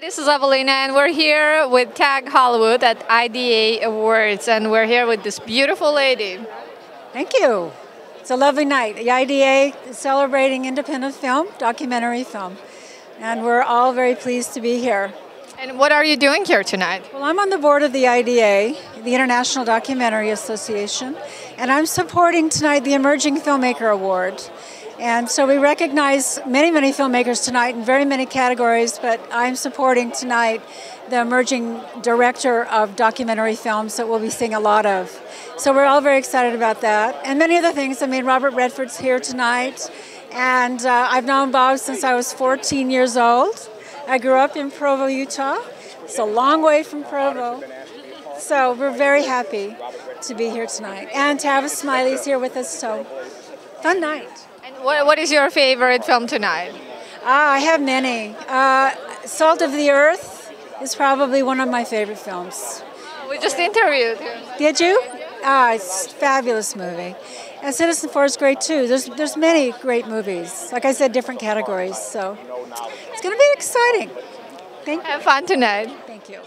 Hi, this is Evelina, and we're here with TAG Hollywood at IDA Awards, and we're here with this beautiful lady. Thank you. It's a lovely night. The IDA is celebrating independent film, documentary film, and we're all very pleased to be here. And what are you doing here tonight? Well, I'm on the board of the IDA, the International Documentary Association, and I'm supporting tonight the Emerging Filmmaker Award. And so we recognize many, many filmmakers tonight in very many categories, but I'm supporting tonight the emerging director of documentary films that we'll be seeing a lot of. So we're all very excited about that. And many other things. I mean, Robert Redford's here tonight, and uh, I've known Bob since I was 14 years old. I grew up in Provo, Utah. It's a long way from Provo. So we're very happy to be here tonight. And Tavis Smiley's here with us, so fun night. What, what is your favorite film tonight? Ah, I have many. Uh, Salt of the Earth is probably one of my favorite films. We just interviewed you. Did you? Ah, it's a fabulous movie. And Citizenfour is great too. There's there's many great movies. Like I said, different categories. So it's going to be exciting. Thank you. Have fun tonight. Thank you.